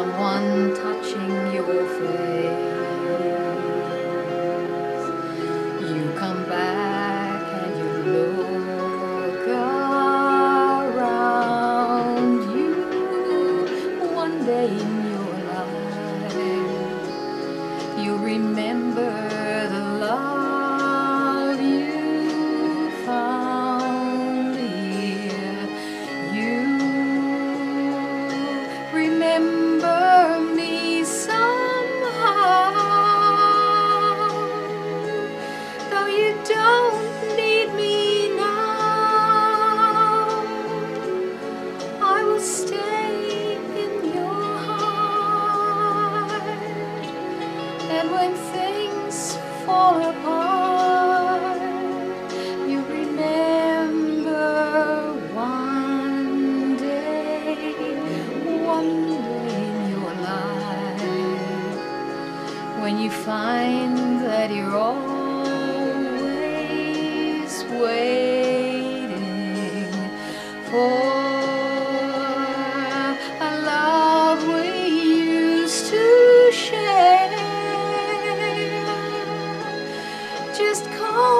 someone touching your face. find that you're always waiting for a love we used to share. Just call.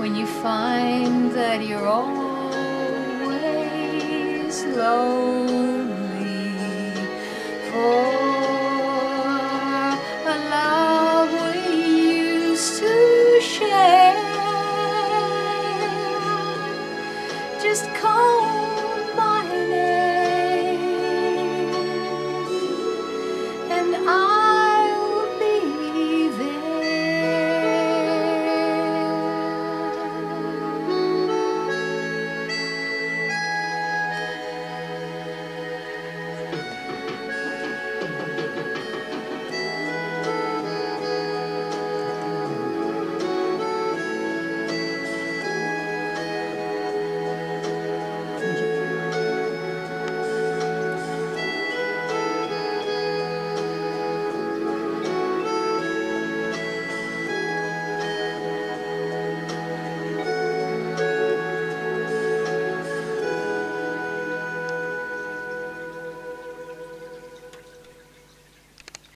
when you find that you're always lonely for a love we used to share. Just call